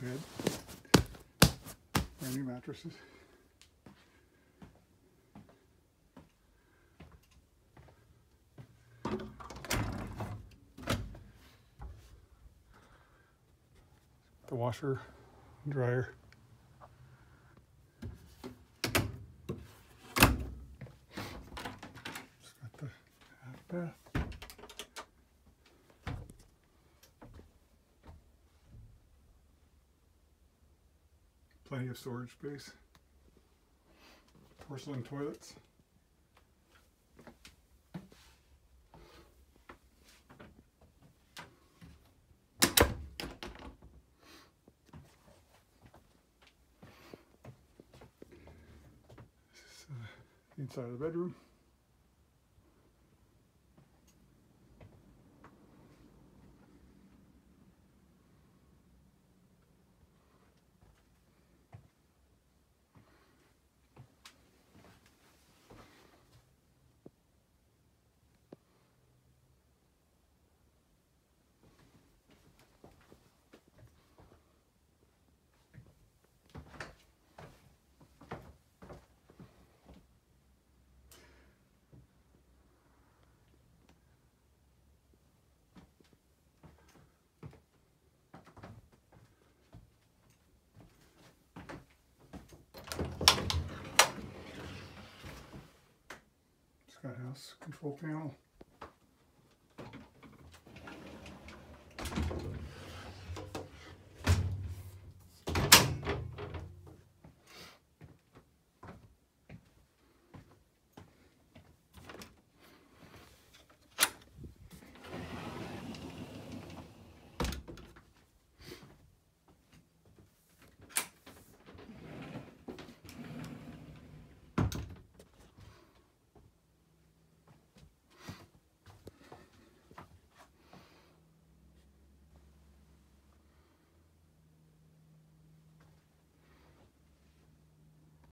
brand new mattresses. The washer, dryer. It's got the half bath. Plenty of storage space. Porcelain toilets. Uh, inside of the bedroom. Got house control panel.